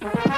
Thank